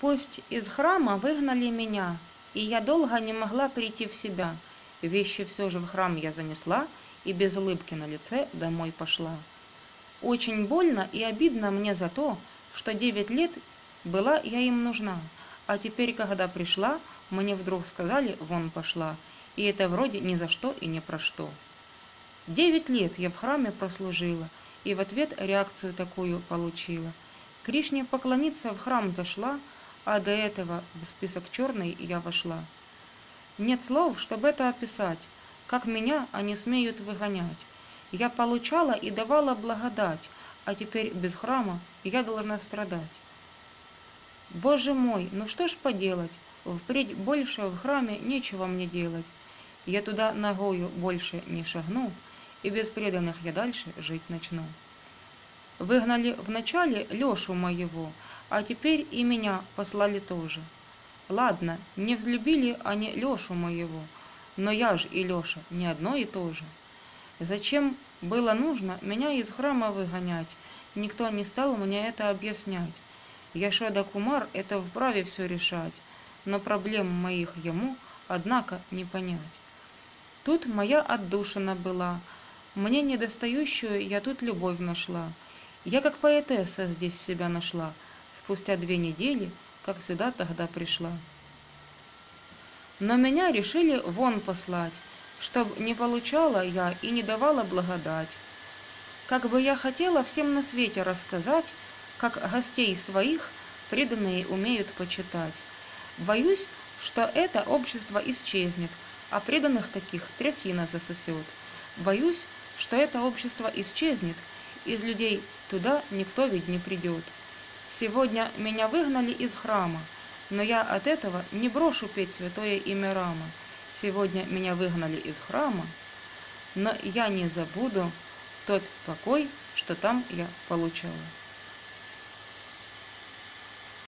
Пусть из храма выгнали меня, и я долго не могла прийти в себя. Вещи все же в храм я занесла и без улыбки на лице домой пошла. Очень больно и обидно мне за то, что девять лет была я им нужна, а теперь, когда пришла, мне вдруг сказали «вон пошла», и это вроде ни за что и ни про что. Девять лет я в храме прослужила, и в ответ реакцию такую получила. Кришне поклониться в храм зашла, а до этого в список черный я вошла. Нет слов, чтобы это описать, как меня они смеют выгонять. Я получала и давала благодать, а теперь без храма я должна страдать. Боже мой, ну что ж поделать, впредь больше в храме нечего мне делать. Я туда ногою больше не шагну, и без преданных я дальше жить начну. Выгнали вначале Лешу моего, а теперь и меня послали тоже. Ладно, не взлюбили они Лешу моего, но я ж и Леша не одно и то же. Зачем было нужно меня из храма выгонять? Никто не стал мне это объяснять. Яшода Кумар это вправе все решать, но проблем моих ему, однако, не понять. Тут моя отдушина была, мне недостающую я тут любовь нашла. Я как поэтесса здесь себя нашла, спустя две недели, как сюда тогда пришла. Но меня решили вон послать, чтоб не получала я и не давала благодать. Как бы я хотела всем на свете рассказать, как гостей своих преданные умеют почитать. Боюсь, что это общество исчезнет, а преданных таких трясина засосет. Боюсь, что это общество исчезнет, из людей туда никто ведь не придет. Сегодня меня выгнали из храма, но я от этого не брошу петь святое имя Рама. Сегодня меня выгнали из храма, но я не забуду тот покой, что там я получала.